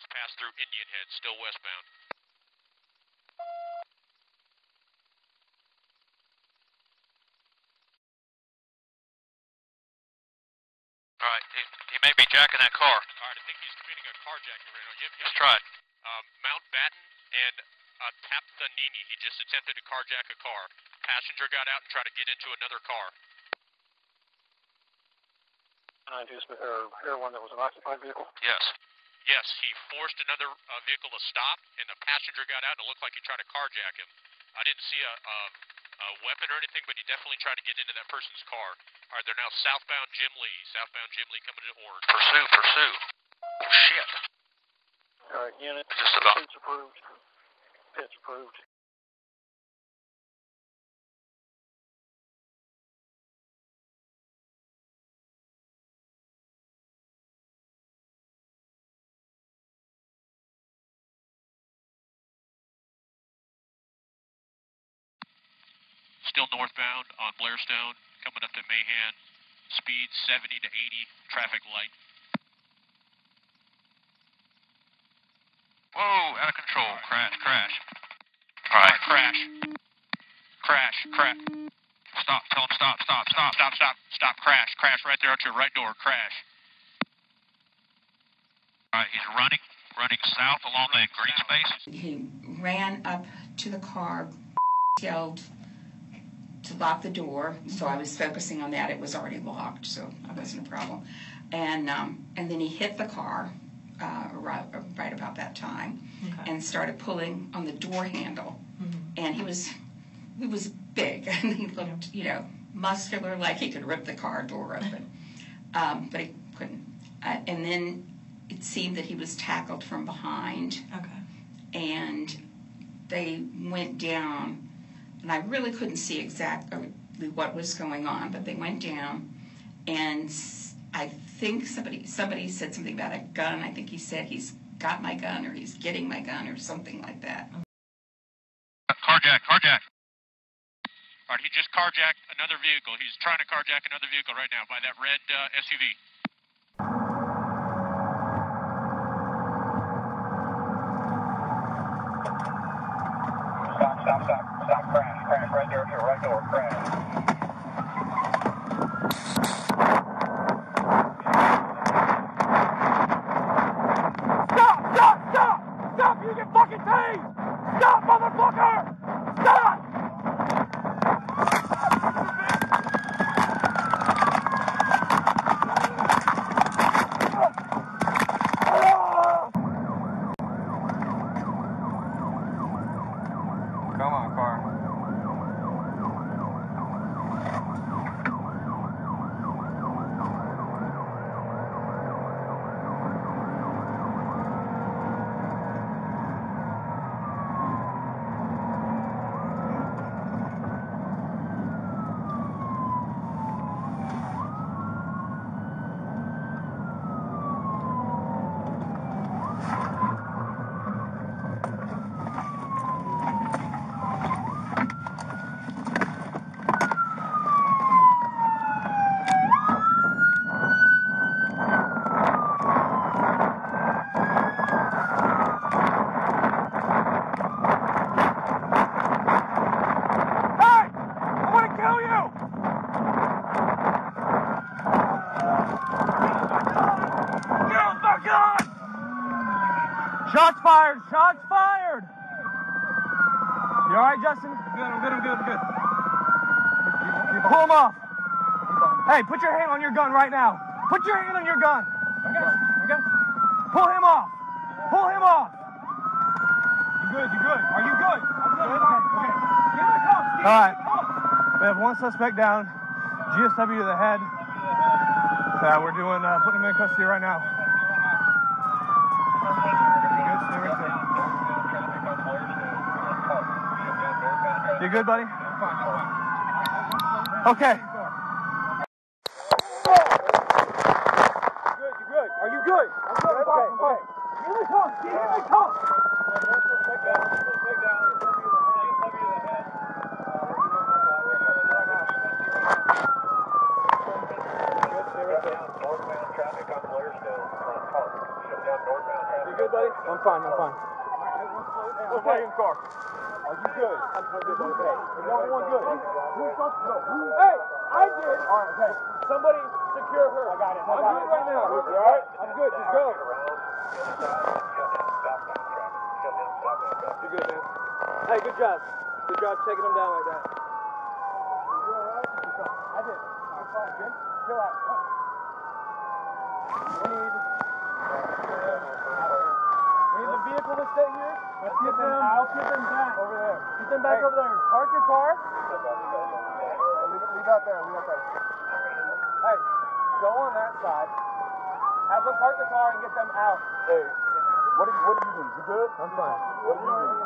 Just passed through Indian Head, still westbound. All right, he, he may be jacking that car. All right, I think he's committing a carjacking right now. Yep, yep. Let's try it. Um, Mountbatten and uh, Tapthanini. He just attempted to carjack a car. Passenger got out and tried to get into another car. Uh, just, or everyone that was an occupied vehicle. Yes. Yes, he forced another uh, vehicle to stop, and the passenger got out, and it looked like he tried to carjack him. I didn't see a, a, a weapon or anything, but he definitely tried to get into that person's car. All right, they're now southbound Jim Lee. Southbound Jim Lee coming to Orange. Pursue, pursue. Oh, shit. All right, unit. Just about. Pitch approved. Pitch approved. Still northbound on Blairstone, coming up to Mahan. Speed 70 to 80, traffic light. Whoa, out of control. Crash, crash. All All right. right, crash. Crash, crash. Stop. Tell him stop, stop, stop. Stop, stop, stop, crash, crash right there at your right door, crash. All right, he's running, running south along the green space. He ran up to the car, yelled to lock the door. So I was focusing on that. It was already locked, so that wasn't a problem. And um, and then he hit the car uh, right, right about that time, and started pulling on the door handle. And he was he was big, and he looked you know muscular, like he could rip the car door open, um, but he couldn't. Uh, and then it seemed that he was tackled from behind Okay. and they went down, and I really couldn't see exactly what was going on, but they went down, and I think somebody somebody said something about a gun. I think he said he's got my gun or he's getting my gun or something like that. Carjack, carjack. All right, he just carjacked another vehicle. He's trying to carjack another vehicle right now by that red uh, SUV. Stop, stop, stop. Crash, crash right there right door, crash. Stop! Stop! Stop! Stop! You get fucking tased! Stop, motherfucker! Stop! Come on, car. Hey! I want to kill you! Kill the gun! Shots fired! Shots fired! You alright, Justin? Good, I'm good, I'm good, I'm good. Pull him off. Hey, put your hand on your gun right now. Put your hand on your gun. I got you. I got you. Pull him off. Pull him off. You good? You good? Are you good? I'm good. Okay. okay. Get in the. Get All right. We have one suspect down, GSW to the head. Uh, we're doing uh, putting him in custody right now. You good? Stay right there. You good, buddy? Okay. Good, you good? Are you good? I'm good. I'm fine. I'm fine. Get in the cuffs. Get in the cuffs. Northbound traffic on Blairstone. Shut down northbound traffic. You good, buddy? Somebody in car. Are you good? I'm good. Okay. Is everyone good? Who's supposed to go? Hey, I did. All right. Okay. Somebody secure her. I got it. I'm good right now. You all right? I'm good. Just go. You good, man? Hey, good job. Good job taking them down like that. You all right? I did. I'm fine. Good. Chill out. We need. We need the vehicle to stay here. Let's get them. Let's get them back over there. Get them back over there. Park your car. Leave, leave out there. Leave out there. Hey, go on that side. Have them park the car and get them out. Hey, what do you What do you need? You good? I'm fine. What do you need?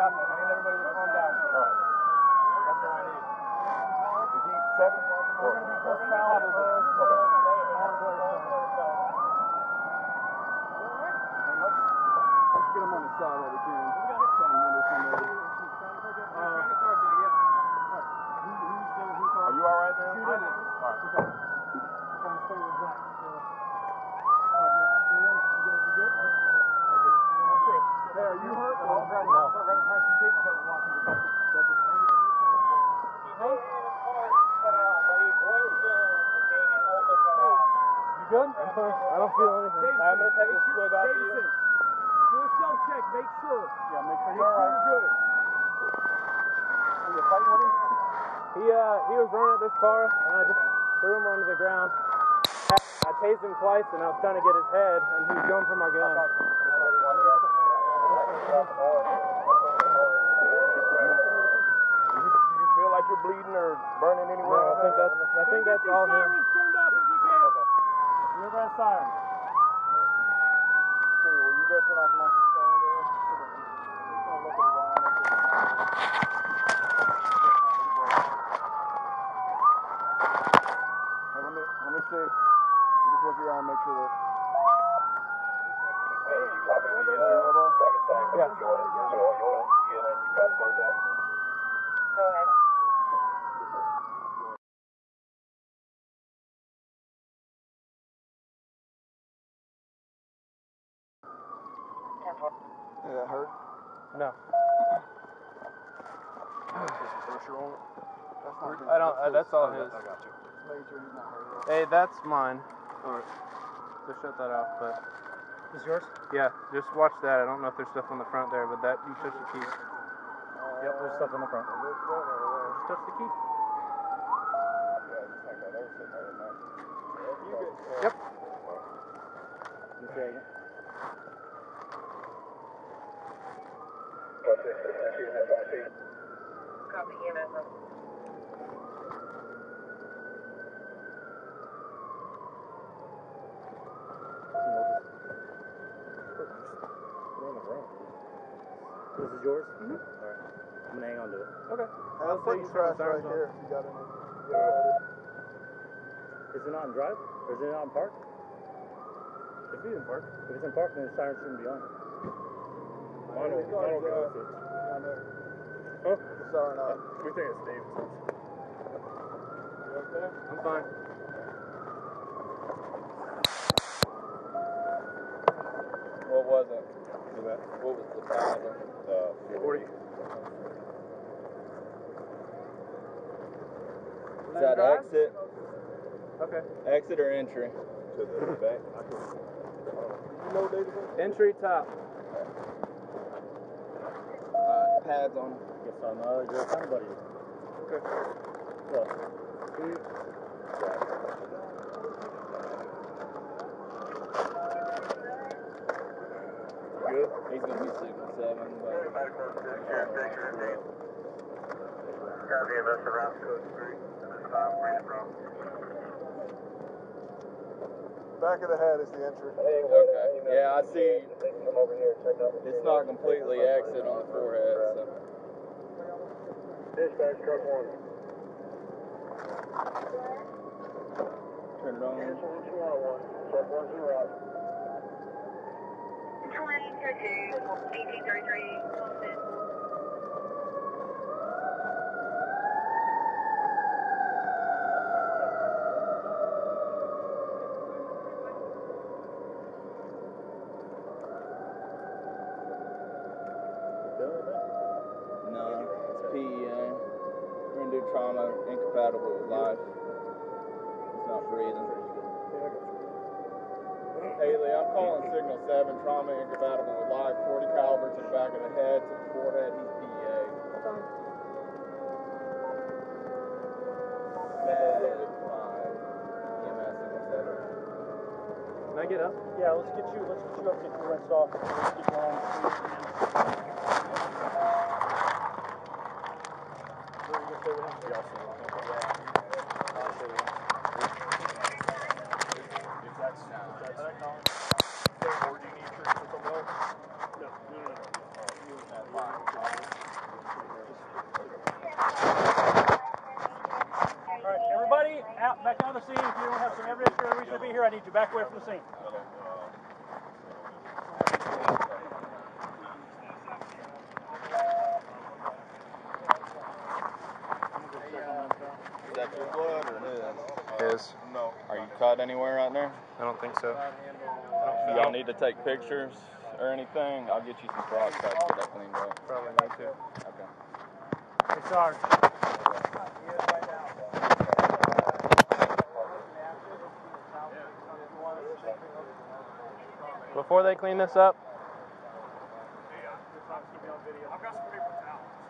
Nothing. I need everybody to calm down. All right. That's what I need. Is he seven? Let's get him on the side while we. Try and handle some of it. Are you all right, man? All right. Hey, are you hurt? No. You good? I'm. I don't feel anything. I'm gonna take this swig off you. Do a self check. Make sure. Yeah, make sure you're all right. good. Are you fighting with him? He uh he was running at this car and I just threw him onto the ground. I tased him twice and I was trying to get his head and he was going for my gun. Do you, feel like you're bleeding or burning No, anywhere? I think that's I think that's all him. turned off if you can. Okay. You're that siren. Siri, will you go turn off my siren there? He's gonna look at his arm, make sure- Hey, let me let me see. You just look at your arm, make sure that. Hey, Robo. Yeah. Did that hurt? No. Pressure on it. That's not his. I don't that's all his. I got you. Just making sure he's not hurt. Hey, that's mine. Alright. So shut that off, but This is yours? yeah, just watch that. I don't know if there's stuff on the front there, but that you touch the key. Yep, there's stuff on the front. Just touch the key. Yep. Copy EMS. This is yours? Mm-hmm. All right. I'm gonna hang on to it. Okay. Have put some trash right on. here if you got any. Is it not in drive? Or is it not in park? If you in park. If it's in park, then the siren shouldn't be on. I don't, I don't go with it. Know. Huh? The siren out. We think it's Davidson's. You okay? I'm fine. What was it? What was the time of the 40. Is that exit? Okay. Exit or entry? To the back. I can. You know Davidson? Entry top. Uh, pads on. Yes, I'm uh, your account buddy. Okay. Well, Good. He's gonna be six and seven. But Got EMS around Cook Street. This time, where you from? Back of the head is the entry. okay. Yeah, I see. Come over here, check out. It's not completely exit on the forehead. So. Dispatch truck one. Turn it on. Answer what you want, 2032, 1833, Austin. good. trauma incompatible with life. He's not breathing. Haley, I'm calling signal 7, trauma incompatible with live, 40 caliber to the back of the head, to the forehead, he's PEA. Med 5, EMS signal 7. Can I get up? Yeah, let's get you, let's get you up, get your rinsed off. Let's get you on. All out, back out of the scene. If you don't have some evidence for a reason to be here, I need you back away from the scene. Is that your blood or his? Is. No. Are you cut anywhere right there? I don't think so. Do y'all need to take pictures or anything? I'll get you some peroxide to get that cleaned up. Probably need to. Okay. Hey, Sarge. Before they clean this up.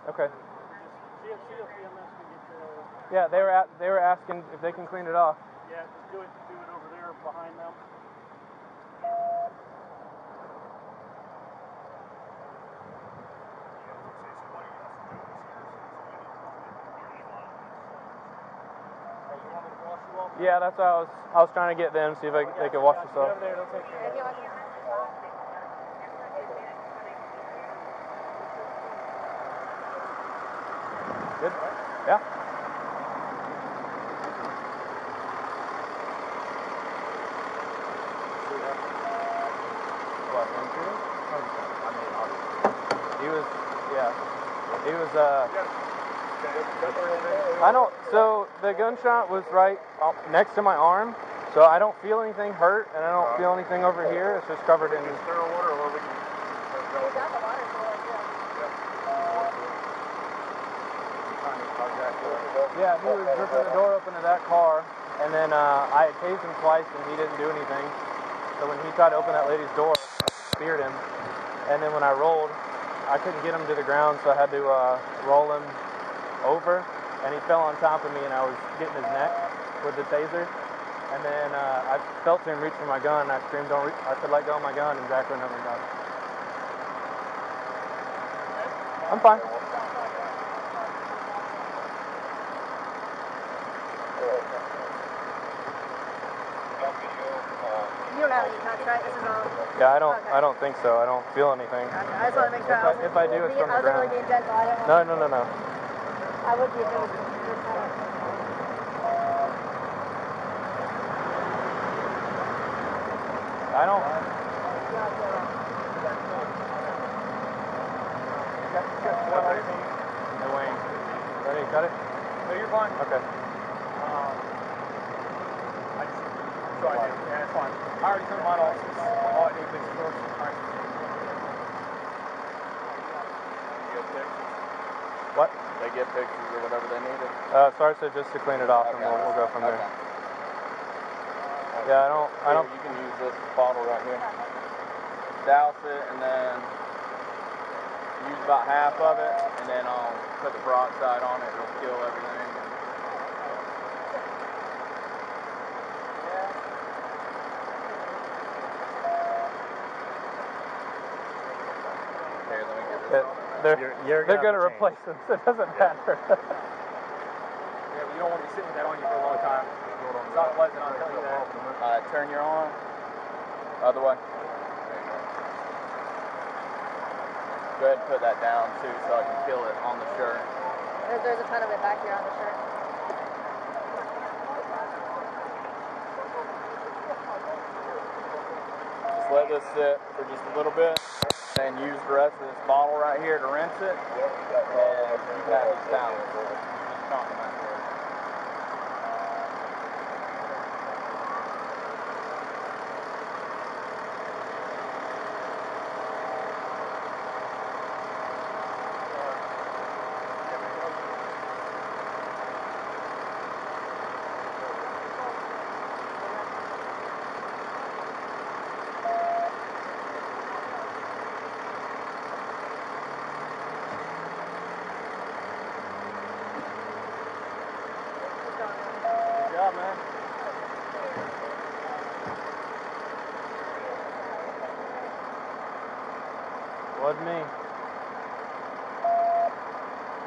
Okay. Yeah, they were at, they were asking if they can clean it off. Yeah, just do it, do it over there behind them. Yeah, that's what I was I was trying to get them see if I, they could wash this off. Over there, they'll take care of it. Good. Yeah. He was, yeah. He was, uh, I don't, so the gunshot was right up next to my arm, so I don't feel anything hurt, and I don't feel anything over here. It's just covered in. Yeah, he was ripping the door open to that car, and then uh, I had tased him twice, and he didn't do anything. So when he tried to open that lady's door, I speared him, and then when I rolled, I couldn't get him to the ground, so I had to uh, roll him over, and he fell on top of me, and I was getting his neck with the taser. And then uh, I felt him reach for my gun. I screamed, "Don't!" Re-. I said, "Let go of my gun," and Zach went over and got it. I'm fine. You don't have any cuts, right? This is all. Yeah, I don't. Okay. I don't think so. I don't feel anything. I just want to make sure. If I- if I do, it's being, from the I wasn't really ground. being gentle. I didn't No, no, no, no. I would be if it was just kind of. I don't. The wing. Ready? Got it? No, you're fine. Okay. Um, I just, so I did. Yeah, it's fine. I already took mine off. All I need is the first. All right. What? They get pictures or whatever they needed. Uh, Sarge said just to clean it off, and we'll, we'll go from there. Okay. Yeah, I don't. I don't. You can use this bottle right here. Douse it and then use about half of it, and then I'll put the peroxide on it. It'll kill everything. Here, let me get this They're, on there. they're, You're- you're they're gonna gonna have to replace them, so it doesn't matter. Yeah, but you don't want to be sitting with that on you for a long time. It's not pleasant, I'll tell you that. Alright, turn your arm. Other way. Go ahead and put that down too so I can feel it on the shirt. There's, there's a ton of it back here on the shirt. Just let this sit for just a little bit. Then use the rest of this bottle right here to rinse it. And you have these compliment for it.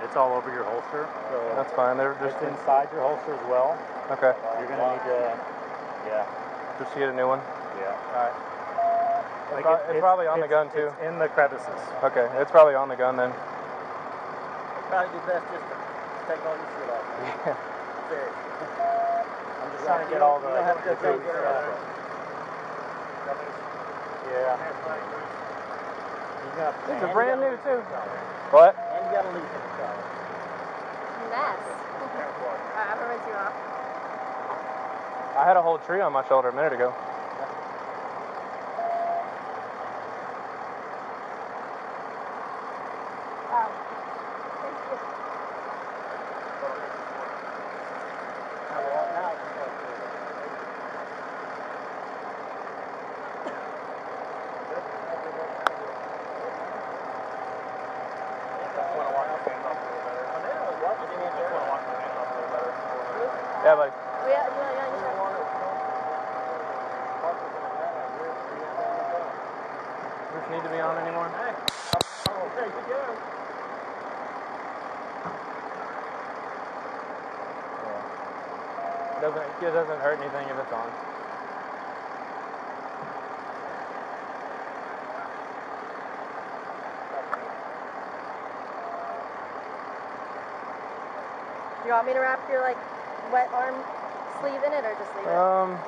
It's all over your holster. So That's fine. They're it's just inside your holster as well. okay. You're gonna need to, yeah, Just get a new one. yeah. All right. Like prob- it- it's probably on the gun, too. It's in the crevices. Okay, it's probably on the gun then. it Probably be best just to take all your shit off. Seriously. I'm just trying to get all the. You don't have to the go boots through stuff. it. Yeah. These are brand new too. What? And you leave it in the car. Mess. Alright, I'm gonna rinse you off. I had a whole tree on my shoulder a minute ago. Um, thank you. Now, well, now it's just like this. Yeah, buddy. Oh yeah, yeah, yeah, you should. Does this need to be on anymore? It doesn't it doesn't hurt anything if it's on. Do you want me to wrap your like wet arm sleeve in it or just leave it? Um,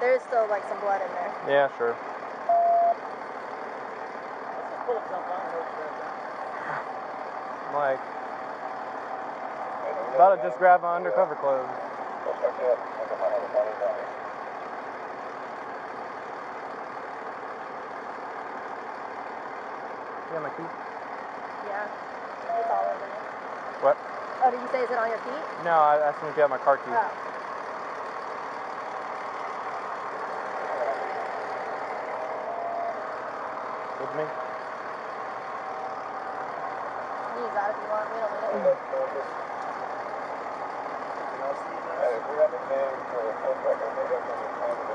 there is still like some blood in there. yeah, sure. Like, about to just grab my undercover clothes. Yeah, my key. Yeah. It's all over. What? Oh, did you say is it on your feet? No, I asked him if he had my car key. Oh. With me? You can use that if you want. We have a name for a fullback. I don't need it.